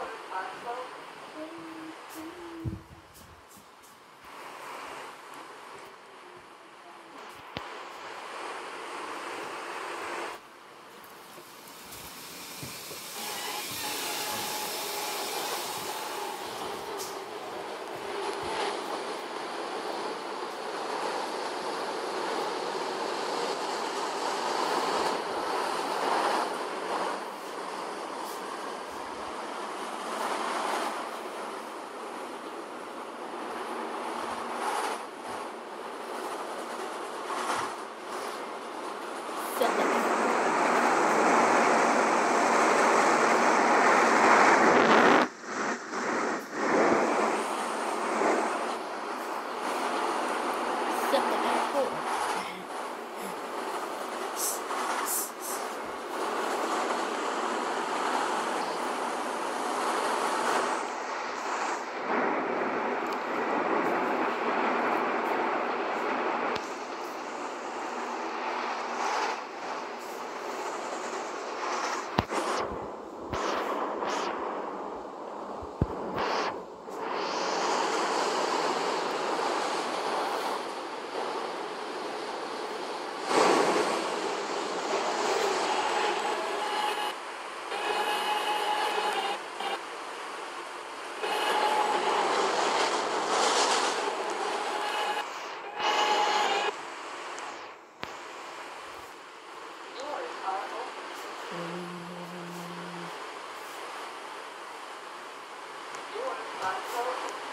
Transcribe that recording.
water bottle. 不。Thank you.